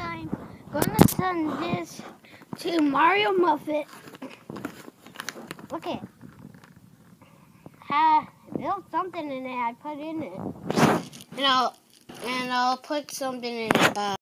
I'm gonna send this to Mario Muffet. Look it. Ha, uh, built something in it. I put in it. And I'll and I'll put something in it. Bye.